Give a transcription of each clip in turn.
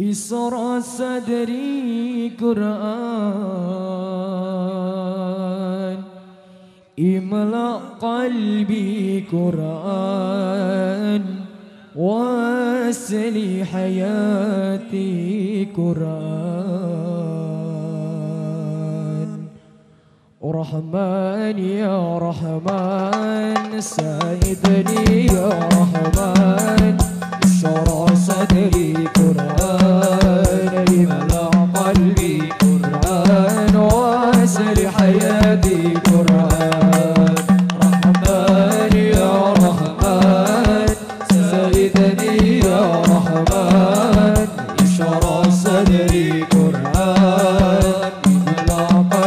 إسرى صدري قرآن. إملأ قلبي قرآن. واسلي حياتي قرآن. رحمن يا رحمن ساعدني يا رحمن. شرى صدري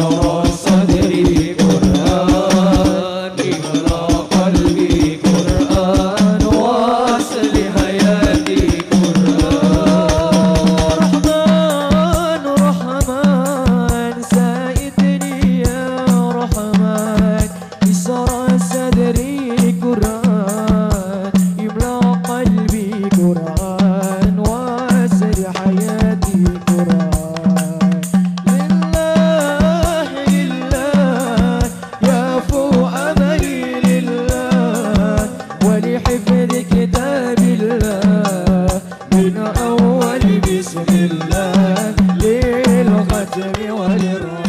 Yo للعزم وللرحمة